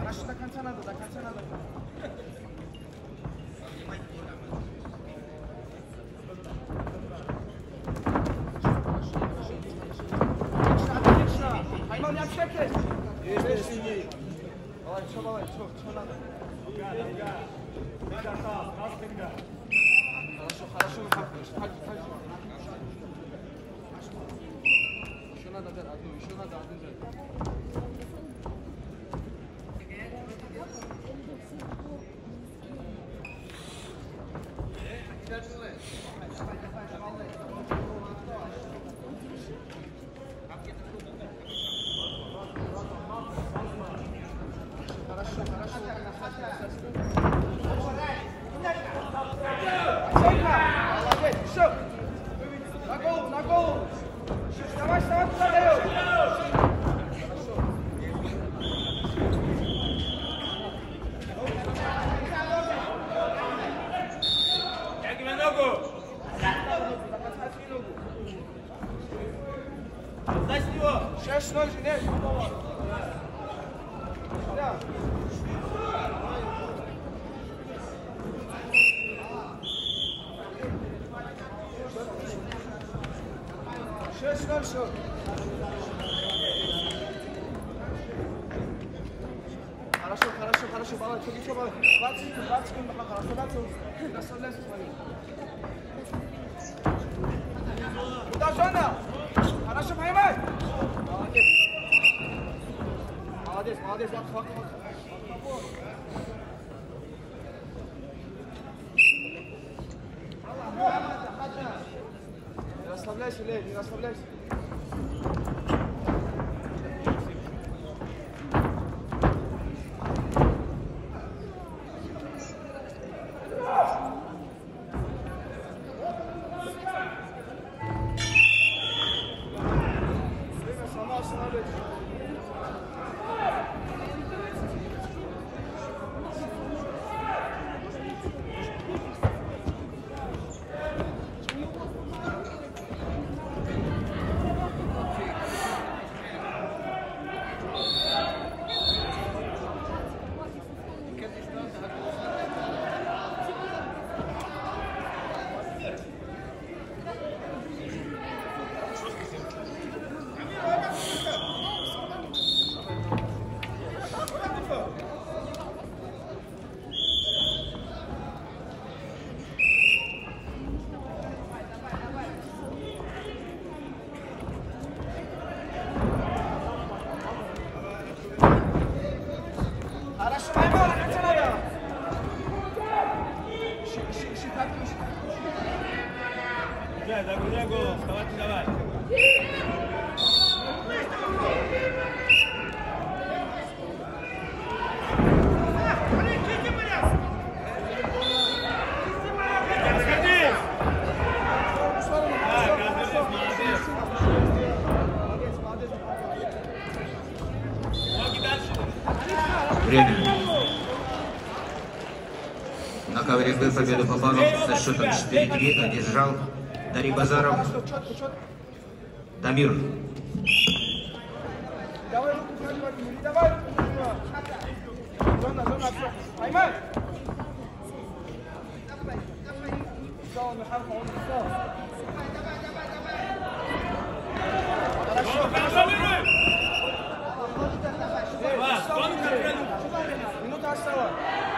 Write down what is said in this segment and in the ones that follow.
Araçta kaçan adada, kaçan adada. 시원하다, 시원하다, 시원하다, Сейчас, ноль, нет. Да. Хорошо, хорошо, хорошо, баланс, еще баланс. 20 секунд, 20 секунд, хорошо, дальше. Расставляйся, смотри. Куда Жанна? Хорошо, поймай. Молодец. Молодец, молодец, вот, вот, вот. ليش ليش ليش Да, загружай голову, вставать не давай. Время. На ковре Б победу Попанов со счетом 4-3 одержал Дари Базаров. Дамир. Давай руку проливай, давай руку проливай. Зона, зона, все. Поймай! Хорошо, хорошо. Минута осталась.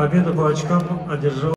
Победу по очкам одержал